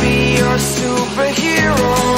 be your superhero.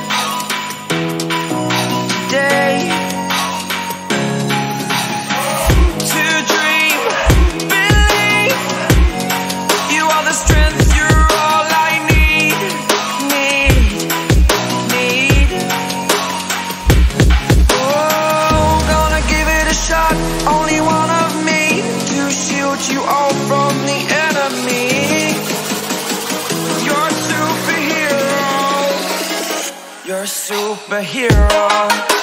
superhero.